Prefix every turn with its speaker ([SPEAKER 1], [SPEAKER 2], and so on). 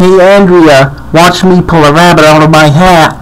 [SPEAKER 1] Hey Andrea, watch me pull a rabbit out of my hat.